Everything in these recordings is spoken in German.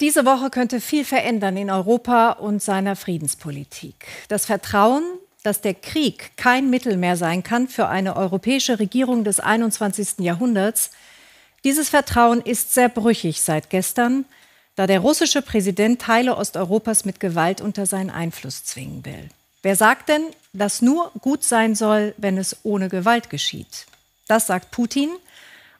Diese Woche könnte viel verändern in Europa und seiner Friedenspolitik. Das Vertrauen, dass der Krieg kein Mittel mehr sein kann für eine europäische Regierung des 21. Jahrhunderts, dieses Vertrauen ist sehr brüchig seit gestern, da der russische Präsident Teile Osteuropas mit Gewalt unter seinen Einfluss zwingen will. Wer sagt denn, dass nur gut sein soll, wenn es ohne Gewalt geschieht? Das sagt Putin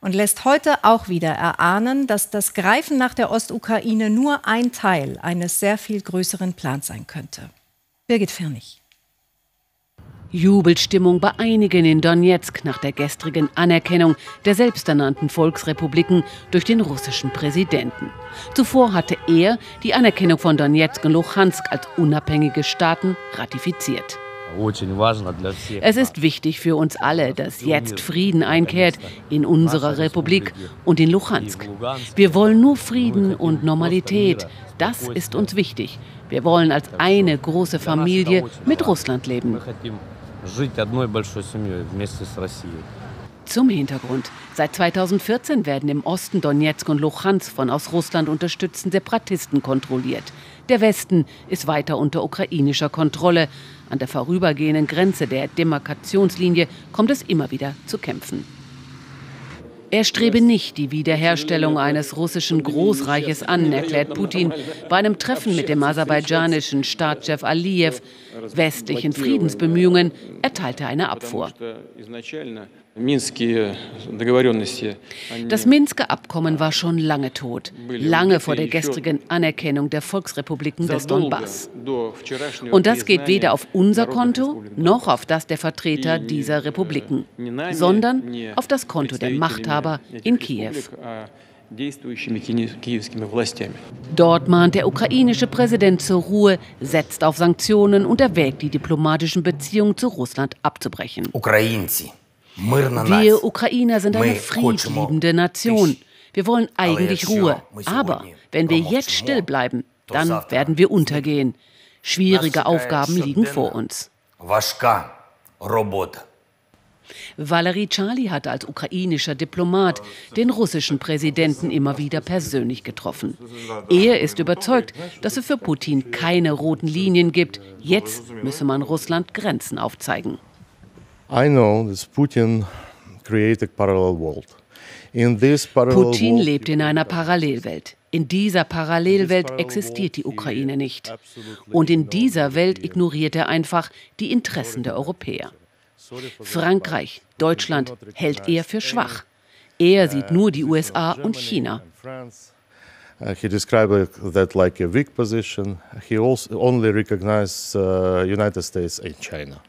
und lässt heute auch wieder erahnen, dass das Greifen nach der Ostukraine nur ein Teil eines sehr viel größeren Plans sein könnte. Birgit Firnig. Jubelstimmung bei einigen in Donetsk nach der gestrigen Anerkennung der selbsternannten Volksrepubliken durch den russischen Präsidenten. Zuvor hatte er die Anerkennung von Donetsk und Luhansk als unabhängige Staaten ratifiziert. Es ist wichtig für uns alle, dass jetzt Frieden einkehrt in unserer Republik und in Luhansk. Wir wollen nur Frieden und Normalität. Das ist uns wichtig. Wir wollen als eine große Familie mit Russland leben. Zum Hintergrund. Seit 2014 werden im Osten Donetsk und Luhansk von aus Russland unterstützten Separatisten kontrolliert. Der Westen ist weiter unter ukrainischer Kontrolle. An der vorübergehenden Grenze der Demarkationslinie kommt es immer wieder zu Kämpfen. Er strebe nicht die Wiederherstellung eines russischen Großreiches an, erklärt Putin bei einem Treffen mit dem aserbaidschanischen Staatschef Aliyev. Westlichen Friedensbemühungen erteilte er eine Abfuhr. Das Minsker Abkommen war schon lange tot, lange vor der gestrigen Anerkennung der Volksrepubliken des Donbass. Und das geht weder auf unser Konto noch auf das der Vertreter dieser Republiken, sondern auf das Konto der Machthaber in Kiew. Dort mahnt der ukrainische Präsident zur Ruhe, setzt auf Sanktionen und erwägt, die diplomatischen Beziehungen zu Russland abzubrechen. Ukrainci. Wir Ukrainer sind eine friedliebende Nation. Wir wollen eigentlich Ruhe. Aber wenn wir jetzt still bleiben, dann werden wir untergehen. Schwierige Aufgaben liegen vor uns. Valery Charlie hat als ukrainischer Diplomat den russischen Präsidenten immer wieder persönlich getroffen. Er ist überzeugt, dass es für Putin keine roten Linien gibt. Jetzt müsse man Russland Grenzen aufzeigen. Putin Putin lebt in einer Parallelwelt. In dieser Parallelwelt existiert die Ukraine nicht. Und in dieser Welt ignoriert er einfach die Interessen der Europäer. Frankreich, Deutschland hält er für schwach. Er sieht nur die USA und China. Uh, he described that like a weak position. He also only recognized uh, United States and China.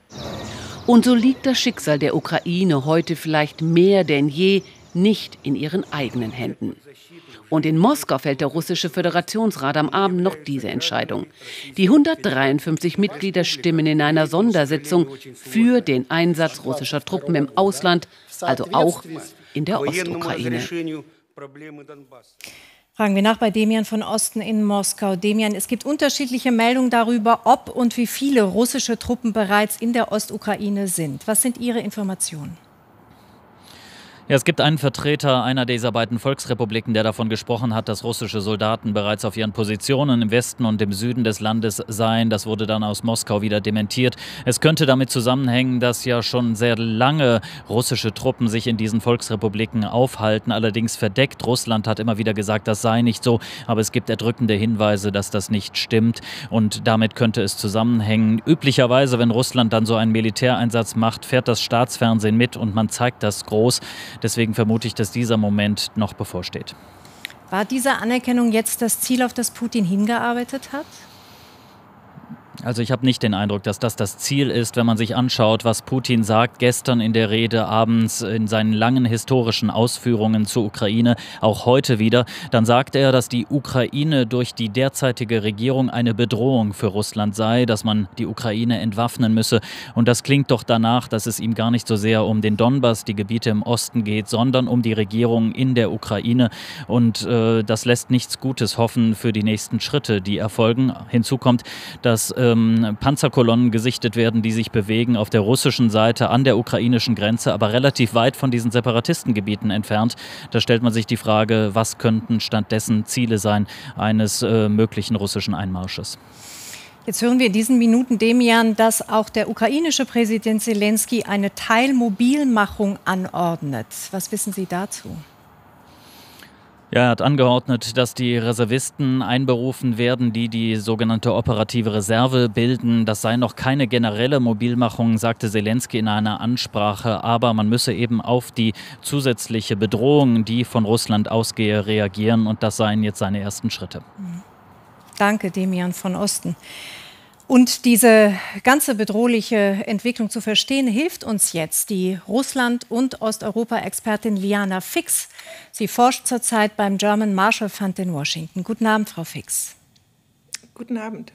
Und so liegt das Schicksal der Ukraine heute vielleicht mehr denn je nicht in ihren eigenen Händen. Und in Moskau fällt der russische Föderationsrat am Abend noch diese Entscheidung. Die 153 Mitglieder stimmen in einer Sondersitzung für den Einsatz russischer Truppen im Ausland, also auch in der Ostukraine. Fragen wir nach bei Demian von Osten in Moskau. Demian, es gibt unterschiedliche Meldungen darüber, ob und wie viele russische Truppen bereits in der Ostukraine sind. Was sind Ihre Informationen? Ja, es gibt einen Vertreter einer dieser beiden Volksrepubliken, der davon gesprochen hat, dass russische Soldaten bereits auf ihren Positionen im Westen und im Süden des Landes seien. Das wurde dann aus Moskau wieder dementiert. Es könnte damit zusammenhängen, dass ja schon sehr lange russische Truppen sich in diesen Volksrepubliken aufhalten, allerdings verdeckt. Russland hat immer wieder gesagt, das sei nicht so, aber es gibt erdrückende Hinweise, dass das nicht stimmt und damit könnte es zusammenhängen. Üblicherweise, wenn Russland dann so einen Militäreinsatz macht, fährt das Staatsfernsehen mit und man zeigt das groß. Deswegen vermute ich, dass dieser Moment noch bevorsteht. War diese Anerkennung jetzt das Ziel, auf das Putin hingearbeitet hat? Also ich habe nicht den Eindruck, dass das das Ziel ist, wenn man sich anschaut, was Putin sagt gestern in der Rede abends in seinen langen historischen Ausführungen zur Ukraine, auch heute wieder. Dann sagt er, dass die Ukraine durch die derzeitige Regierung eine Bedrohung für Russland sei, dass man die Ukraine entwaffnen müsse. Und das klingt doch danach, dass es ihm gar nicht so sehr um den Donbass, die Gebiete im Osten geht, sondern um die Regierung in der Ukraine. Und äh, das lässt nichts Gutes hoffen für die nächsten Schritte, die erfolgen. Hinzu kommt, dass äh, ähm, Panzerkolonnen gesichtet werden, die sich bewegen auf der russischen Seite an der ukrainischen Grenze, aber relativ weit von diesen Separatistengebieten entfernt. Da stellt man sich die Frage, was könnten stattdessen Ziele sein eines äh, möglichen russischen Einmarsches? Jetzt hören wir in diesen Minuten, Demian, dass auch der ukrainische Präsident Zelensky eine Teilmobilmachung anordnet. Was wissen Sie dazu? Ja, er hat angeordnet, dass die Reservisten einberufen werden, die die sogenannte operative Reserve bilden. Das sei noch keine generelle Mobilmachung, sagte Zelensky in einer Ansprache, aber man müsse eben auf die zusätzliche Bedrohung, die von Russland ausgehe, reagieren und das seien jetzt seine ersten Schritte. Danke, Demian von Osten. Und diese ganze bedrohliche Entwicklung zu verstehen, hilft uns jetzt die Russland- und Osteuropa-Expertin Liana Fix. Sie forscht zurzeit beim German Marshall Fund in Washington. Guten Abend, Frau Fix. Guten Abend.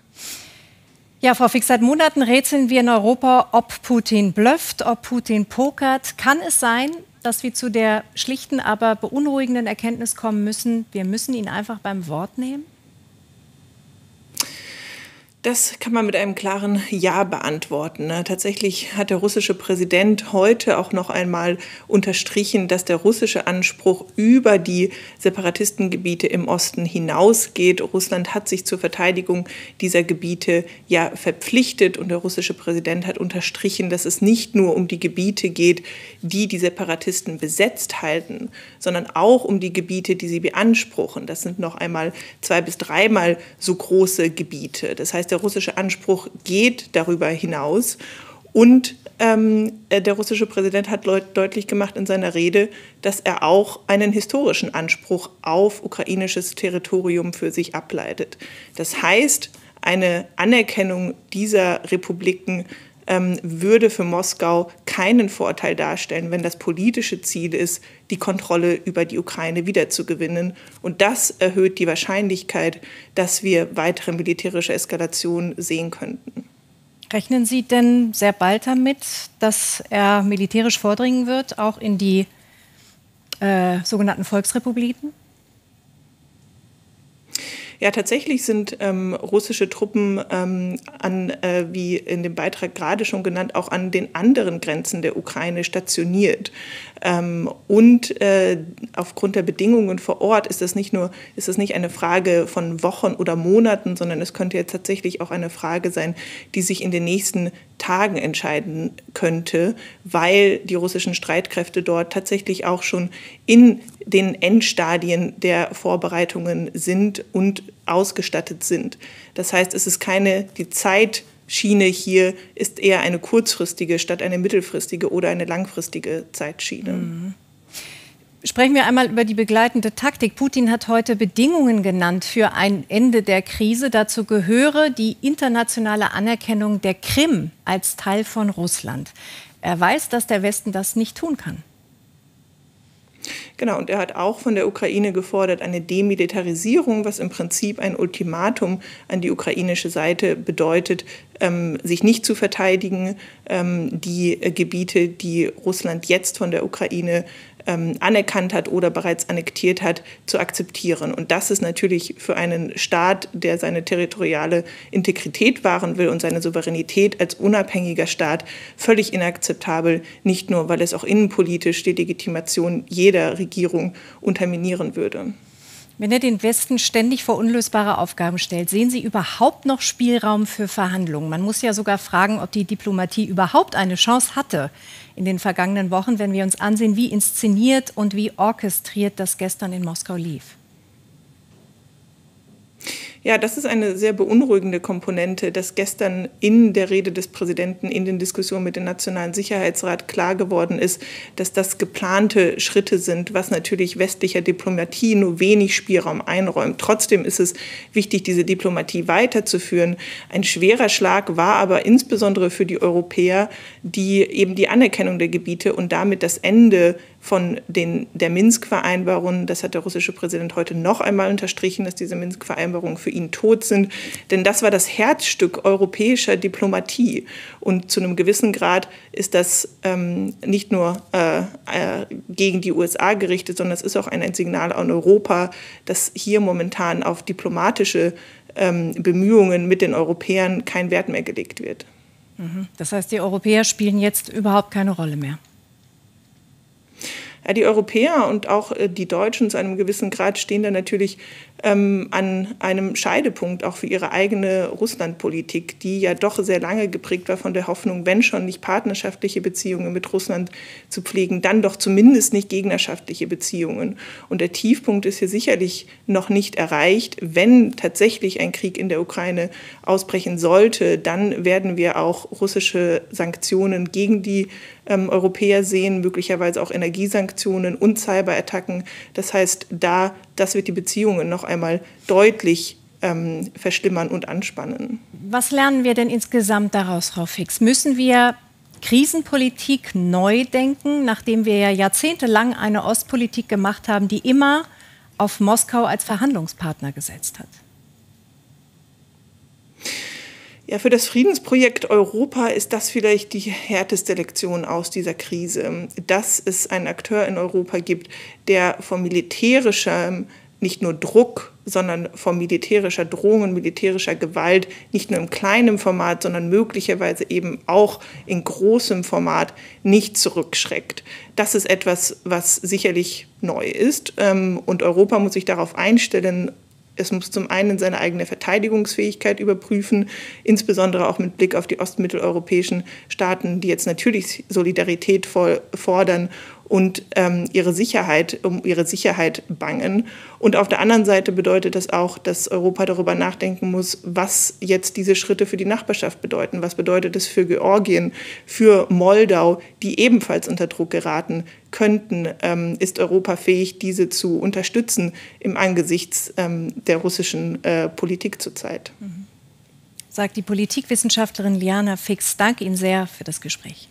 Ja, Frau Fix, seit Monaten rätseln wir in Europa, ob Putin blufft, ob Putin pokert. Kann es sein, dass wir zu der schlichten, aber beunruhigenden Erkenntnis kommen müssen, wir müssen ihn einfach beim Wort nehmen? Das kann man mit einem klaren Ja beantworten. Ne? Tatsächlich hat der russische Präsident heute auch noch einmal unterstrichen, dass der russische Anspruch über die Separatistengebiete im Osten hinausgeht. Russland hat sich zur Verteidigung dieser Gebiete ja verpflichtet und der russische Präsident hat unterstrichen, dass es nicht nur um die Gebiete geht, die die Separatisten besetzt halten, sondern auch um die Gebiete, die sie beanspruchen. Das sind noch einmal zwei bis dreimal so große Gebiete. Das heißt, der russische Anspruch geht darüber hinaus. Und ähm, äh, der russische Präsident hat deutlich gemacht in seiner Rede, dass er auch einen historischen Anspruch auf ukrainisches Territorium für sich ableitet. Das heißt, eine Anerkennung dieser Republiken ähm, würde für Moskau keinen Vorteil darstellen, wenn das politische Ziel ist, die Kontrolle über die Ukraine wiederzugewinnen. Und das erhöht die Wahrscheinlichkeit, dass wir weitere militärische Eskalationen sehen könnten. Rechnen Sie denn sehr bald damit, dass er militärisch vordringen wird, auch in die äh, sogenannten Volksrepubliken? Ja, tatsächlich sind ähm, russische Truppen ähm, an, äh, wie in dem Beitrag gerade schon genannt, auch an den anderen Grenzen der Ukraine stationiert. Ähm, und äh, aufgrund der Bedingungen vor Ort ist das nicht nur, ist das nicht eine Frage von Wochen oder Monaten, sondern es könnte jetzt tatsächlich auch eine Frage sein, die sich in den nächsten Tagen entscheiden könnte, weil die russischen Streitkräfte dort tatsächlich auch schon in den Endstadien der Vorbereitungen sind und ausgestattet sind. Das heißt, es ist keine, die Zeitschiene hier ist eher eine kurzfristige statt eine mittelfristige oder eine langfristige Zeitschiene. Mhm. Sprechen wir einmal über die begleitende Taktik. Putin hat heute Bedingungen genannt für ein Ende der Krise. Dazu gehöre die internationale Anerkennung der Krim als Teil von Russland. Er weiß, dass der Westen das nicht tun kann. Genau, und er hat auch von der Ukraine gefordert eine Demilitarisierung, was im Prinzip ein Ultimatum an die ukrainische Seite bedeutet, ähm, sich nicht zu verteidigen, ähm, die äh, Gebiete, die Russland jetzt von der Ukraine ähm, anerkannt hat oder bereits annektiert hat, zu akzeptieren. Und das ist natürlich für einen Staat, der seine territoriale Integrität wahren will und seine Souveränität als unabhängiger Staat völlig inakzeptabel, nicht nur, weil es auch innenpolitisch die Legitimation jeder Regierung unterminieren würde. Wenn er den Westen ständig vor unlösbare Aufgaben stellt, sehen Sie überhaupt noch Spielraum für Verhandlungen? Man muss ja sogar fragen, ob die Diplomatie überhaupt eine Chance hatte in den vergangenen Wochen, wenn wir uns ansehen, wie inszeniert und wie orchestriert das gestern in Moskau lief. Ja, das ist eine sehr beunruhigende Komponente, dass gestern in der Rede des Präsidenten in den Diskussionen mit dem Nationalen Sicherheitsrat klar geworden ist, dass das geplante Schritte sind, was natürlich westlicher Diplomatie nur wenig Spielraum einräumt. Trotzdem ist es wichtig, diese Diplomatie weiterzuführen. Ein schwerer Schlag war aber insbesondere für die Europäer, die eben die Anerkennung der Gebiete und damit das Ende von den, der Minsk-Vereinbarung. Das hat der russische Präsident heute noch einmal unterstrichen, dass diese Minsk-Vereinbarungen für ihn tot sind. Denn das war das Herzstück europäischer Diplomatie. Und zu einem gewissen Grad ist das ähm, nicht nur äh, äh, gegen die USA gerichtet, sondern es ist auch ein Signal an Europa, dass hier momentan auf diplomatische ähm, Bemühungen mit den Europäern kein Wert mehr gelegt wird. Mhm. Das heißt, die Europäer spielen jetzt überhaupt keine Rolle mehr. Ja, die Europäer und auch äh, die Deutschen zu einem gewissen Grad stehen da natürlich ähm, an einem Scheidepunkt auch für ihre eigene Russlandpolitik, die ja doch sehr lange geprägt war von der Hoffnung, wenn schon nicht partnerschaftliche Beziehungen mit Russland zu pflegen, dann doch zumindest nicht gegnerschaftliche Beziehungen. Und der Tiefpunkt ist hier sicherlich noch nicht erreicht. Wenn tatsächlich ein Krieg in der Ukraine ausbrechen sollte, dann werden wir auch russische Sanktionen gegen die ähm, Europäer sehen, möglicherweise auch Energiesanktionen und Cyberattacken. Das heißt, da das wird die Beziehungen noch einmal deutlich ähm, verstimmern und anspannen. Was lernen wir denn insgesamt daraus, Frau Fix? Müssen wir Krisenpolitik neu denken, nachdem wir ja jahrzehntelang eine Ostpolitik gemacht haben, die immer auf Moskau als Verhandlungspartner gesetzt hat? Ja, für das Friedensprojekt Europa ist das vielleicht die härteste Lektion aus dieser Krise, dass es einen Akteur in Europa gibt, der vom militärischen nicht nur Druck, sondern von militärischer Drohung und militärischer Gewalt nicht nur im kleinen Format, sondern möglicherweise eben auch in großem Format nicht zurückschreckt. Das ist etwas, was sicherlich neu ist. Ähm, und Europa muss sich darauf einstellen, es muss zum einen seine eigene Verteidigungsfähigkeit überprüfen, insbesondere auch mit Blick auf die ostmitteleuropäischen Staaten, die jetzt natürlich Solidarität fordern und ähm, ihre Sicherheit, um ihre Sicherheit bangen. Und auf der anderen Seite bedeutet das auch, dass Europa darüber nachdenken muss, was jetzt diese Schritte für die Nachbarschaft bedeuten. Was bedeutet es für Georgien, für Moldau, die ebenfalls unter Druck geraten könnten? Ähm, ist Europa fähig, diese zu unterstützen im Angesichts ähm, der russischen äh, Politik zurzeit? Mhm. Sagt die Politikwissenschaftlerin Liana Fix. Danke Ihnen sehr für das Gespräch.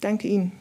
Danke Ihnen.